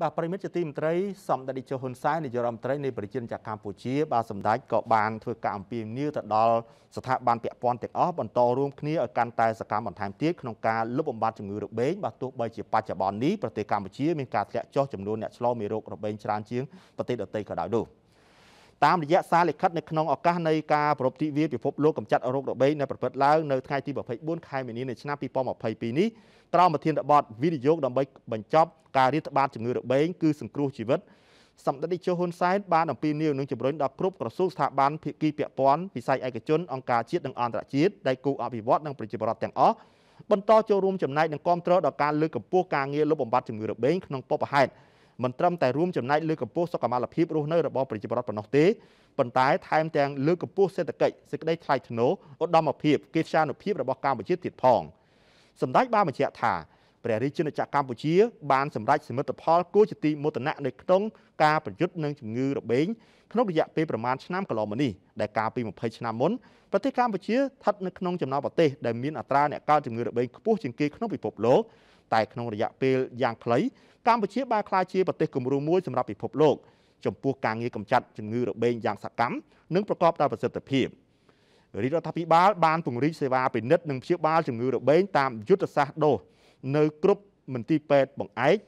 បាទប្រិមិត្តជាទីមន្ត្រីសម្ដេចជហ៊ុនសែននាយករដ្ឋមន្ត្រីនៃប្រជាជាតិកម្ពុជាបាទសម្ដេចក៏បានធ្វើការអំពាវនាវទៅដល់ស្ថាប័នពាក់ព័ន្ធទាំងអស់បន្តរួមគ្នាឲ្យកាន់តែសកម្មបន្ថែមទៀតក្នុងការលុបបំបាត់ជំងឺរបេងបាទទោះបីជាបច្ចុប្បន្ននេះប្រទេសកម្ពុជាមានការធ្លាក់ចុះចំនួនអ្នកឆ្លងមេរោគរបេងច្រើនជាងប្រទេសដទៃក៏ដោយនោះ តាមរយៈសារលិខិតនៅក្នុងឱកាសនៃការប្រពៃទិវាពិភពលោកកម្ចាត់រោគរបេងនៅប្រព្រឹត្តឡើងនៅថ្ងៃទី24ខែមីនានៃឆ្នាំ2022នេះត្រោមប្រធានបទវិនិយោគដើម្បីបញ្ចប់ការរាតត្បាតជំងឺរបេងគឺសង្គ្រោះជីវិតសម្ដេចនាយកហ៊ុនសែនបានអំពាវនាវនឹងជំរុញដល់គ្រប់ក្រសួងស្ថាប័នភាគីពាក់ព័ន្ធវិស័យឯកជនអង្គការជាតិនិងអន្តរជាតិដៃគូអភិវឌ្ឍនិងប្រជាពលរដ្ឋទាំងអស់បន្តចូលរួមចំណែកនិងគាំទ្រដល់ការលើកកម្ពស់ការងារលុបបំបាត់ជំងឺរបេងក្នុងពុបហេតុ មិនត្រឹមតែរួមចំណែកលើកកម្ពស់សុខុមាលភាពរស់នៅរបស់ប្រជាពលរដ្ឋប៉ុណ្ណោះទេប៉ុន្តែថែមទាំងលើកកម្ពស់សេដ្ឋកិច្ចសេចក្តីថ្លៃថ្នូរឧត្តមភាពកិត្យានុភាពរបស់កម្ពុជាទៀតផងសម្ដេចបានបញ្ជាក់ថាព្រះរាជាណាចក្រកម្ពុជាបានសម្រេចសមិទ្ធផលគួរជាទីមោទនៈនៅក្នុងការប្រយុទ្ធនឹងជំងឺរបេងក្នុងរយៈពេលប្រមាណឆ្នាំកន្លងមកនេះដែលកាលពី20ឆ្នាំមុនប្រទេសកម្ពុជាស្ថិតនៅក្នុងចំណោមប្រទេសដែលមានអត្រាអ្នកកើតជំងឺរបេងខ្ពស់ជាងគេក្នុងពិភពលោកតែក្នុងរយៈពេលយ៉ាងខ្លី កម្ពុជាបានក្លាយជាប្រទេសគំរូមួយសម្រាប់ពិភពលោកចំពោះការងារកម្ចាត់ជំងឺរបេងយ៉ាងសកម្មនិងប្រកបដោយប្រសិទ្ធភាពរាជរដ្ឋាភិបាលបានពង្រីកសេវាពិនិត្យនិងព្យាបាលជំងឺរបេងតាមយុទ្ធសាស្ត្រដូសនៅគ្រប់មន្ទីរពេទ្យបង្អែក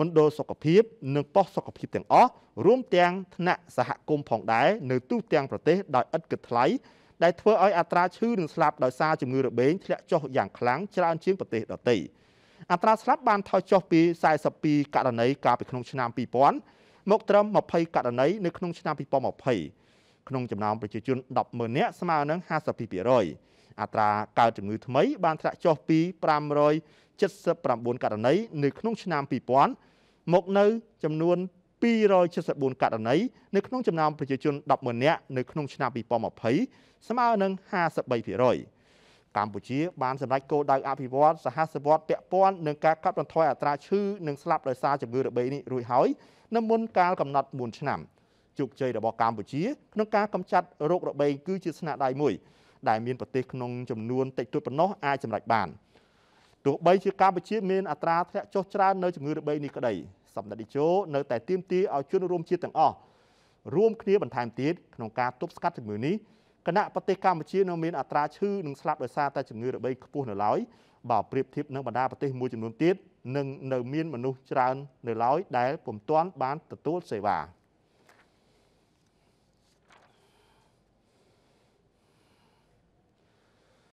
មណ្ឌលសុខភាពនិងប៉ុស្តិ៍សុខភាពទាំងអស់រួមទាំងថ្នាក់សហគមន៍ផងដែរនៅទូទាំងប្រទេសដោយឥតគិតថ្លៃដែលធ្វើឲ្យអត្រាឈឺនិងស្លាប់ដោយសារជំងឺរបេងធ្លាក់ចុះយ៉ាងខ្លាំងច្រើនជាងប្រទេសដទៃ អត្រាស្លាប់បានថយចុះពី42ករណីកាលពីក្នុងឆ្នាំ2000មកត្រឹម20ករណីនៅក្នុងឆ្នាំ2020ក្នុងចំណោមប្រជាជន100,000នាក់ស្មើនឹង52%អត្រាកើតជំងឺថ្មីបានធ្លាក់ចុះពី579ករណីនៅក្នុងឆ្នាំ2000មកនៅចំនួន274ករណីនៅក្នុងចំណោមប្រជាជន100,000នាក់នៅក្នុងឆ្នាំ2020ស្មើនឹង53% កម្ពុជាបានសម្រេចគោលដៅអភិវឌ្ឍសហសវត្តពាក់ព័ន្ធនឹងការកាត់បន្ថយអត្រាឈឺនិងស្លាប់ដោយសារជំងឺរបេងនេះរួចហើយនៅមុនកាលកំណត់4ឆ្នាំជោគជ័យរបស់កម្ពុជាក្នុងការកម្ចាត់រោគរបេងគឺជាស្នាដៃមួយ ដែលមានប្រទេសក្នុងចំនួនតិចតួចប៉ុណ្ណោះអាចសម្រេចបានទោះបីជាកម្ពុជាមានអត្រាធ្លាក់ចុះច្រើននៅជំងឺរបេងនេះក្តីសម្ដេចតេជោនៅតែទាមទារឲ្យជនរួមជាតិទាំងអស់រួមគ្នាបន្ថែមទៀតក្នុងការទប់ស្កាត់ជំងឺនេះ គណៈប្រទេសកម្ពុជានៅមានអត្រាឈឺនិងស្លាប់ដោយសារតែជំងឺរបេងខ្ពស់នៅឡើយបើប្រៀបធៀបនឹងបណ្ដាប្រទេសមួយចំនួនទៀតនឹងនៅមានមនុស្សច្រើននៅឡើយដែលពុំទាន់បានទទួលសេវា